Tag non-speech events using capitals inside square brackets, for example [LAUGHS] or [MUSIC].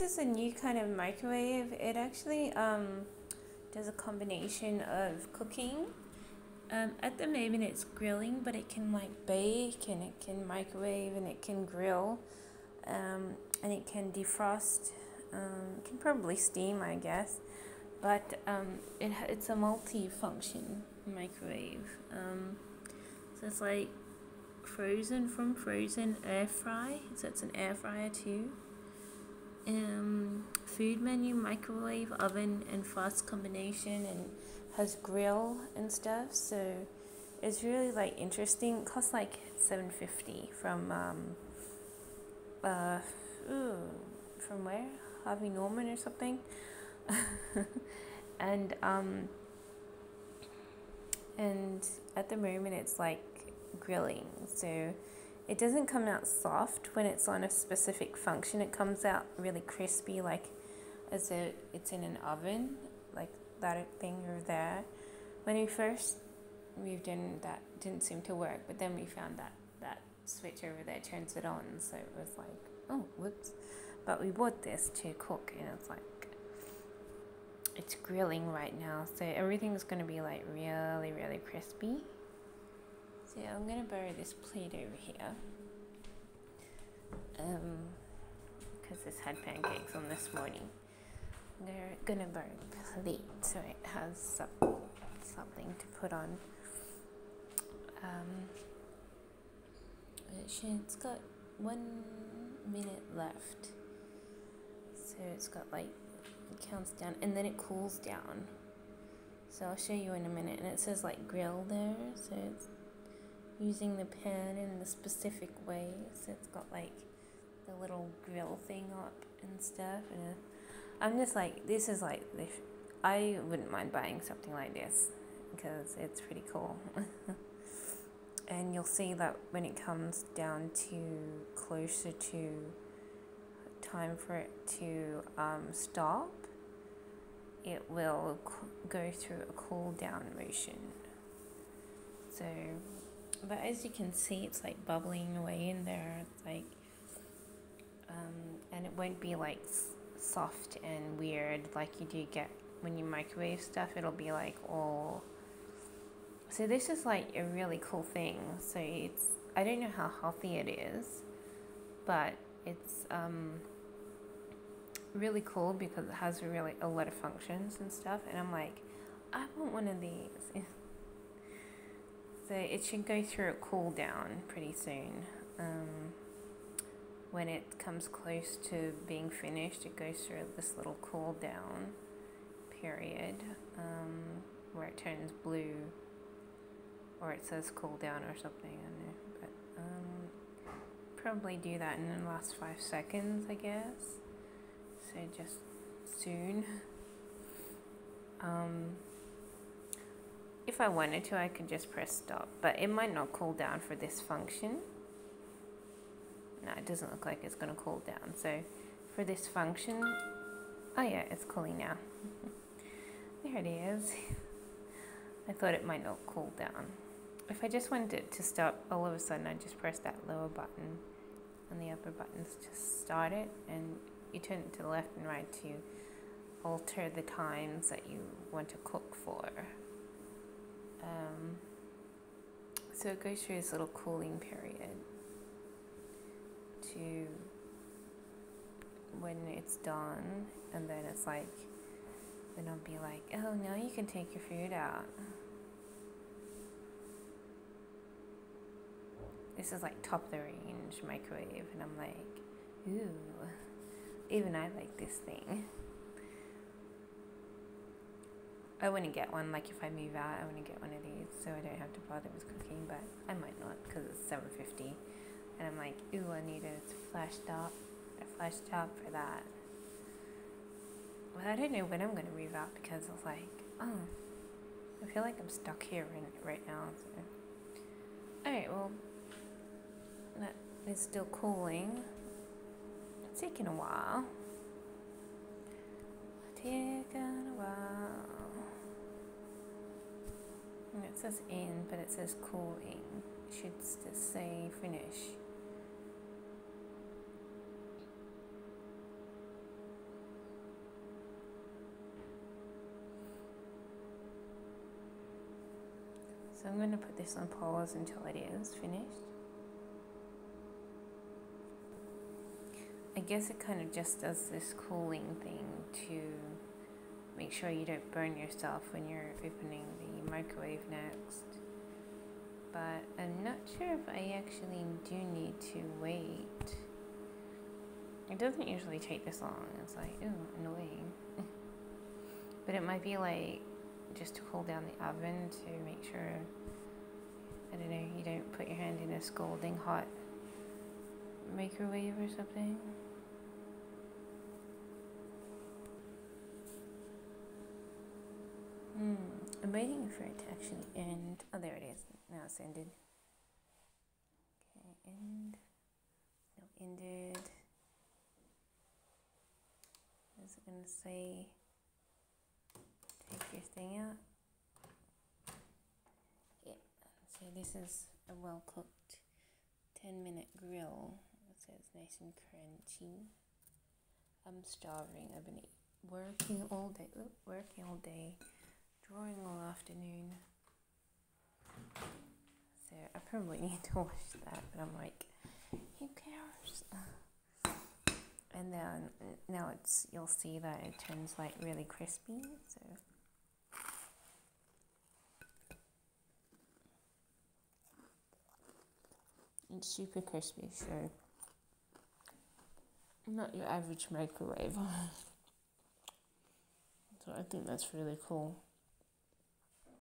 This is a new kind of microwave. It actually um, does a combination of cooking. Um, at the moment it's grilling, but it can like bake and it can microwave and it can grill um, and it can defrost. Um, it can probably steam, I guess, but um, it it's a multi-function microwave. Um, so it's like frozen from frozen air fry. So it's an air fryer too. Um, food menu, microwave, oven, and fast combination, and has grill and stuff. So it's really like interesting. It costs like seven fifty from um, uh, ooh, from where Harvey Norman or something, [LAUGHS] and um, and at the moment it's like grilling. So it doesn't come out soft when it's on a specific function. It comes out really crispy, like as if it's in an oven, like that thing over there. When we first moved in, that didn't seem to work, but then we found that that switch over there turns it on, so it was like, oh, whoops. But we bought this to cook, and it's like it's grilling right now, so everything's gonna be like really, really crispy. So I'm gonna borrow this plate over here. Um, because this had pancakes on this morning. I'm gonna a plate so it has some, something to put on. Um, it's got one minute left. So it's got like, it counts down and then it cools down. So I'll show you in a minute. And it says like grill there. So it's using the pan in the specific way. It's got like the little grill thing up and stuff. And I'm just like, this is like, I wouldn't mind buying something like this because it's pretty cool. [LAUGHS] and you'll see that when it comes down to closer to time for it to um, stop, it will go through a cool down motion. So but as you can see, it's like bubbling away in there. It's like, um, and it won't be like soft and weird like you do get when you microwave stuff. It'll be like all. So this is like a really cool thing. So it's I don't know how healthy it is, but it's um, really cool because it has really a lot of functions and stuff. And I'm like, I want one of these. [LAUGHS] So it should go through a cool down pretty soon. Um, when it comes close to being finished, it goes through this little cool down period um, where it turns blue or it says cool down or something. I don't know. But um, probably do that in the last five seconds, I guess. So just soon. Um, if I wanted to, I could just press stop, but it might not cool down for this function. No, it doesn't look like it's going to cool down. So for this function, oh yeah, it's cooling now. [LAUGHS] there it is. [LAUGHS] I thought it might not cool down. If I just wanted it to stop, all of a sudden I just press that lower button and the upper buttons to start it and you turn it to the left and right to alter the times that you want to cook for. Um, so it goes through this little cooling period to when it's done, and then it's like, then I'll be like, oh, now you can take your food out. This is like top of the range microwave, and I'm like, ooh, even I like this thing. I wouldn't get one. Like if I move out, I wouldn't get one of these, so I don't have to bother with cooking. But I might not because it's seven fifty, and I'm like, ooh, I need a flash top, a flash top for that. But I don't know when I'm gonna move out because I was like, oh, I feel like I'm stuck here right, now. So. All right, well, that is still cooling. It's taking a while. Taking a while. And it says in, but it says calling. It should just say finish. So I'm going to put this on pause until it is finished. I guess it kind of just does this cooling thing to make sure you don't burn yourself when you're opening the microwave next. But I'm not sure if I actually do need to wait. It doesn't usually take this long. It's like, ooh, annoying. [LAUGHS] but it might be like just to cool down the oven to make sure, I don't know, you don't put your hand in a scalding hot microwave or something. I'm waiting for it to actually end. Oh, there it is. Now it's ended. Okay, end. No, ended. Is it to say take your thing out? Yeah, so this is a well cooked 10 minute grill. So it's nice and crunchy. I'm starving. I've been working all day, working all day, drawing all afternoon. So I probably [LAUGHS] need to wash that, but I'm like, who cares? And then now it's you'll see that it turns like really crispy. So it's super crispy. So not your average microwave. [LAUGHS] so I think that's really cool.